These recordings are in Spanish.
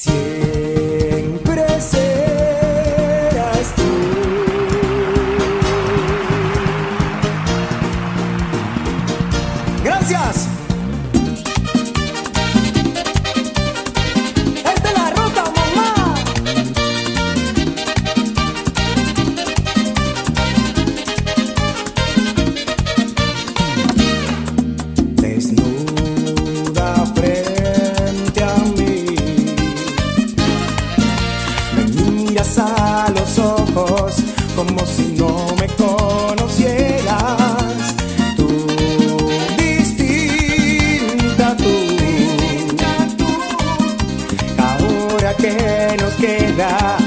Siempre serás tú. Gracias. Que nos queda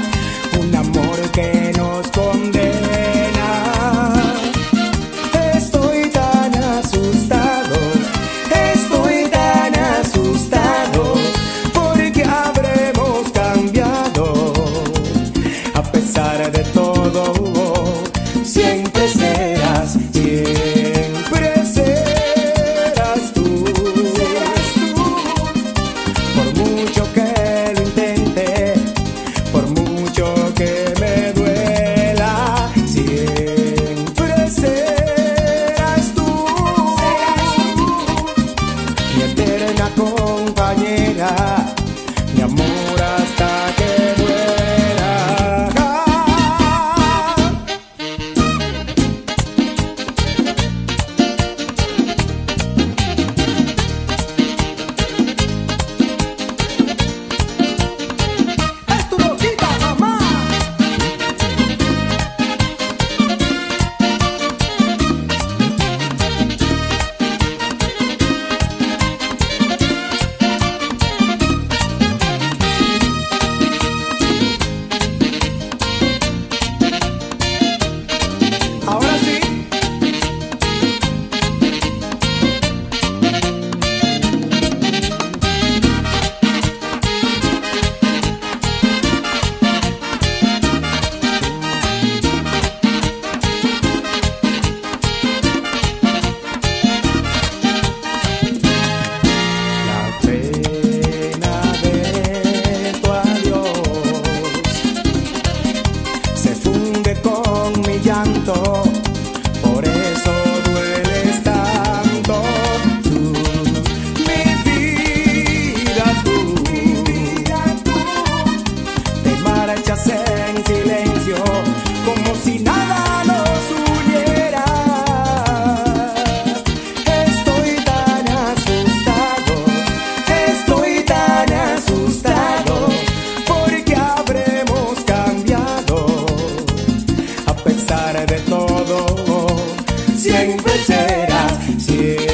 Siempre serás. Siempre